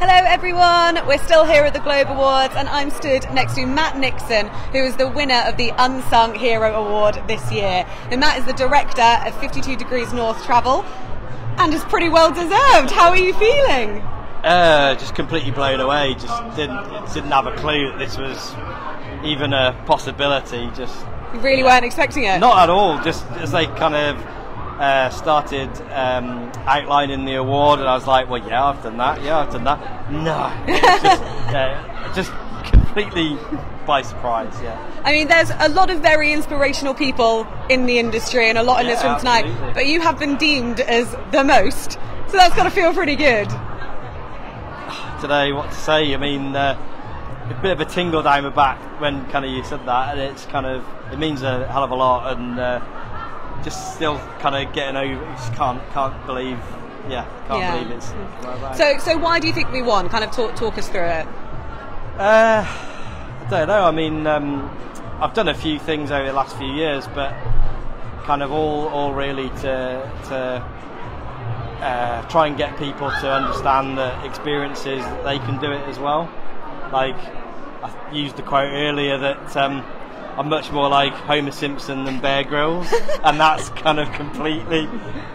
Hello, everyone. We're still here at the Globe Awards, and I'm stood next to Matt Nixon, who is the winner of the Unsung Hero Award this year. And Matt is the director of 52 Degrees North Travel, and is pretty well deserved. How are you feeling? Uh, just completely blown away. Just didn't didn't have a clue that this was even a possibility. Just You really weren't expecting it. not at all. Just as they kind of uh, started um, outlining the award, and I was like, "Well, yeah, I've done that. Yeah, I've done that." No, just, yeah, just completely by surprise. Yeah. I mean, there's a lot of very inspirational people in the industry, and a lot in Yeah, this room tonight. absolutely. But you have been deemed as the most, so that's got to feel pretty good. today what to say. I mean, uh, a bit of a tingle down my back when kind of you said that, and it's kind of it means a hell of a lot, and uh, just still kind of getting over. Just can't can't believe, yeah, can't Yeah. believe it's. So, so why do you think we won? Kind of talk, talk us through it. Uh, I don't know. I mean, um, I've done a few things over the last few years, but kind of all, all really to to uh, try and get people to understand that experiences that they can do it as well. Like I used the quote earlier that um, I'm much more like Homer Simpson than Bear Grylls, and that's kind of completely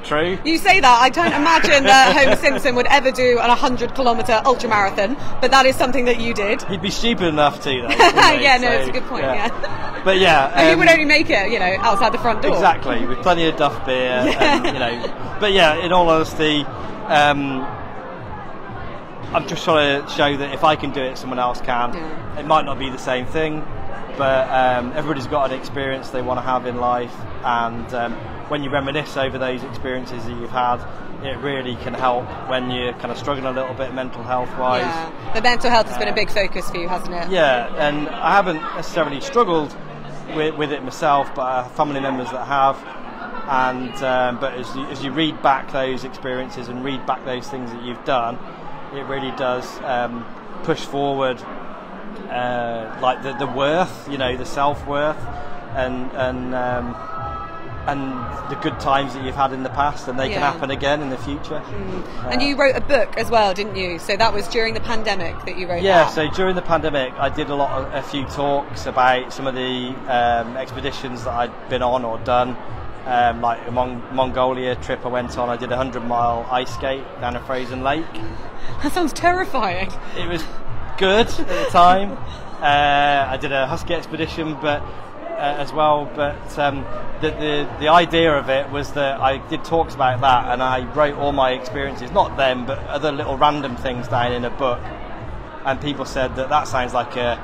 true. You say that, I don't imagine that Homer Simpson would ever do an 100 kilometre ultra marathon, but that is something that you did. He'd be stupid enough to, though. yeah, no, So, it's a good point, yeah. But yeah, And he um, would only make it, you know, outside the front door. Exactly, with plenty of Duff beer, and, you know. But yeah, in all honesty, um, I'm just trying to show that if I can do it, someone else can. Yeah. It might not be the same thing, but um, everybody's got an experience they want to have in life, and um, when you reminisce over those experiences that you've had, it really can help when you're kind of struggling a little bit mental health wise. Yeah. The mental health has been a big focus for you, hasn't it? Yeah, and I haven't necessarily struggled with, with it myself, but I have family members that have. And um, but as you, as you read back those experiences and read back those things that you've done, it really does um, push forward, uh, like the, the worth, you know, the self worth, and and um, and the good times that you've had in the past, and they can happen again in the future. And you wrote a book as well, didn't you? So that was during the pandemic that you wrote Yeah, that. so during the pandemic, I did a lot of a few talks about some of the um, expeditions that I'd been on or done. Um, like a Mon- Mongolia trip I went on, I did a hundred mile ice skate down a frozen lake. That sounds terrifying. It was good at the time. Uh, I did a husky expedition, but uh, as well. But um, the, the the idea of it was that I did talks about that, and I wrote all my experiences, not them, but other little random things down in a book. And people said that that sounds like a,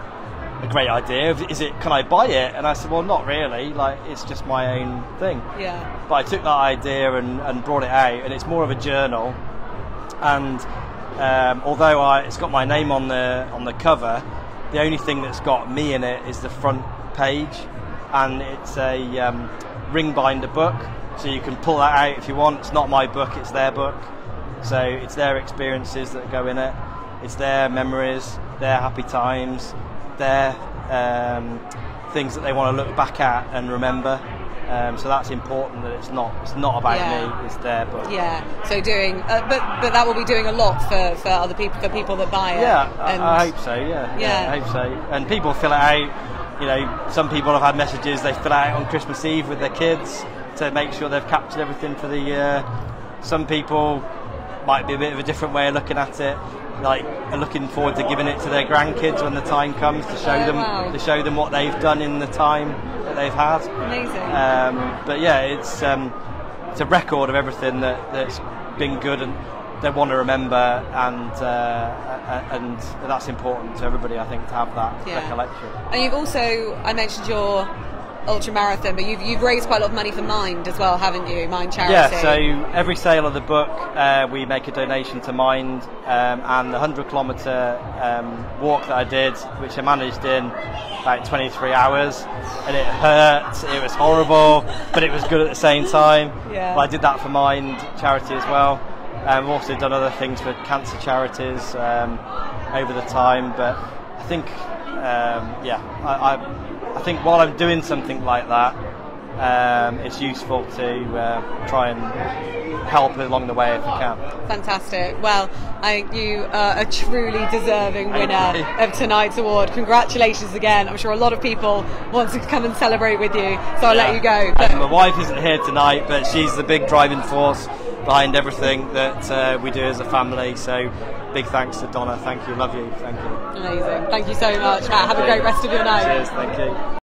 a great idea. Is it? Can I buy it? And I said, well, not really. Like it's just my own thing. Yeah. But I took that idea and, and brought it out, and it's more of a journal. And um, although I, it's got my name on the on the cover, the only thing that's got me in it is the front page, and it's a um, ring binder book, so you can pull that out if you want. It's not my book; it's their book. So it's their experiences that go in it. It's their memories, their happy times, their um, things that they want to look back at and remember. Um, so that's important that it's not it's not about Yeah. me; it's their book. Yeah. So doing, uh, but but that will be doing a lot for, for other people, for people that buy it. Yeah, And- I, I hope so. Yeah, Yeah. I hope so. And people fill it out. You know, some people have had messages they fill out on Christmas Eve with their kids to make sure they've captured everything for the year. Some people might be a bit of a different way of looking at it. Like are looking forward to giving it to their grandkids when the time comes to show Oh, them wow. to show them what they've done in the time that they've had. Amazing. Um, but yeah, it's um, it's a record of everything that, that's been good and they want to remember, and uh, and that's important to everybody. I think to have that Yeah. recollection. And you've also, I mentioned your ultra marathon, but you've you've raised quite a lot of money for Mind as well, haven't you? Mind charity. Yeah, so every sale of the book, uh, we make a donation to Mind, um, and the 100 kilometre um, walk that I did, which I managed in about 23 hours, and it hurt, it was horrible, but it was good at the same time. Yeah. But I did that for Mind charity as well. Um, I've also done other things for cancer charities um, over the time, but I think, um, yeah, I, I, I think while I'm doing something like that, um, it's useful to uh, try and help along the way if you can. Fantastic. Well, I think you are a truly deserving winner of tonight's award. Congratulations again. I'm sure a lot of people want to come and celebrate with you, so I'll let you go. And But my wife isn't here tonight, but she's the big driving force behind everything that uh, we do as a family. So big thanks to Donna. Thank you. Love you. Thank you. amazing. Thank you so much, Matt. Have a great rest of your night. Cheers. Thank you.